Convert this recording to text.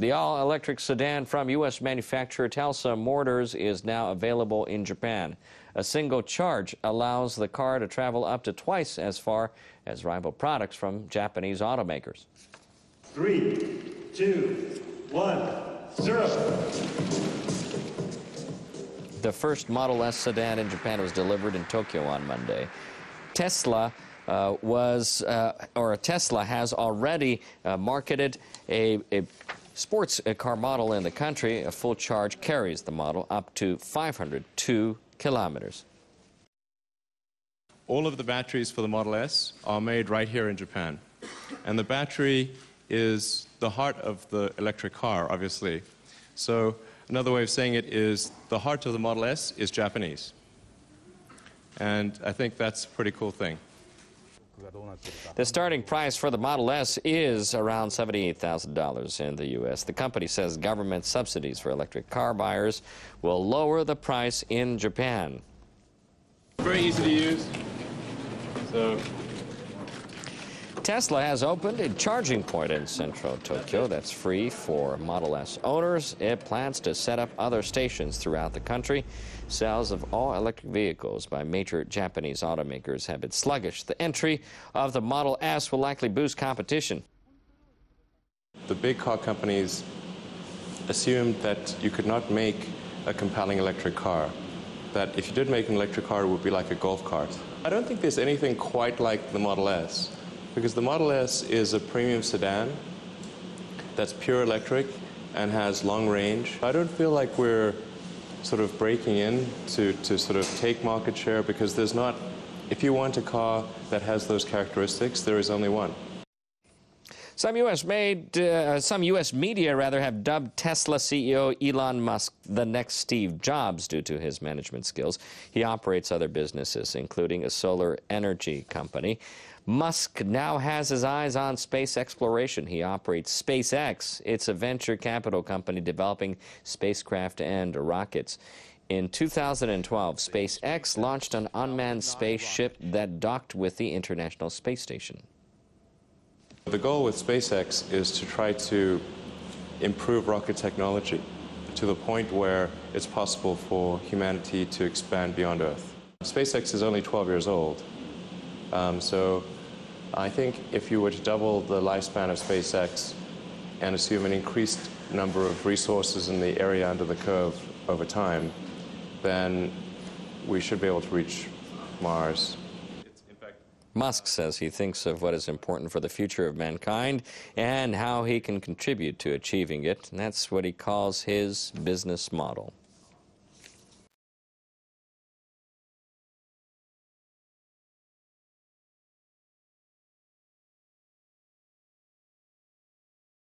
The all-electric sedan from U.S. manufacturer Tesla Motors is now available in Japan. A single charge allows the car to travel up to twice as far as rival products from Japanese automakers. Three, two, one, zero. The first Model S sedan in Japan was delivered in Tokyo on Monday. Tesla uh, was, uh, or Tesla has already uh, marketed a, a sports uh, car model in the country. A full charge carries the model up to 502 kilometers. All of the batteries for the Model S are made right here in Japan. And the battery is the heart of the electric car, obviously. So another way of saying it is the heart of the Model S is Japanese. And I think that's a pretty cool thing. The starting price for the Model S is around $78,000 in the U.S. The company says government subsidies for electric car buyers will lower the price in Japan. Very easy to use. So Tesla has opened a charging point in central Tokyo that's free for Model S owners. It plans to set up other stations throughout the country. Sales of all electric vehicles by major Japanese automakers have been sluggish. The entry of the Model S will likely boost competition. the big car companies assumed that you could not make a compelling electric car. That if you did make an electric car, it would be like a golf cart. I don't think there's anything quite like the Model S because the Model S is a premium sedan that's pure electric and has long range. I don't feel like we're sort of breaking in to, to sort of take market share because there's not, if you want a car that has those characteristics, there is only one. Some U.S. made, uh, some U.S. media rather have dubbed Tesla CEO Elon Musk the next Steve Jobs due to his management skills. He operates other businesses, including a solar energy company. Musk now has his eyes on space exploration. He operates SpaceX. It's a venture capital company developing spacecraft and rockets. In 2012, SpaceX launched an unmanned spaceship that docked with the International Space Station. The goal with SpaceX is to try to improve rocket technology to the point where it's possible for humanity to expand beyond Earth. SpaceX is only 12 years old, um, so I think if you were to double the lifespan of SpaceX and assume an increased number of resources in the area under the curve over time, then we should be able to reach Mars. Musk says he thinks of what is important for the future of mankind and how he can contribute to achieving it. And that's what he calls his business model.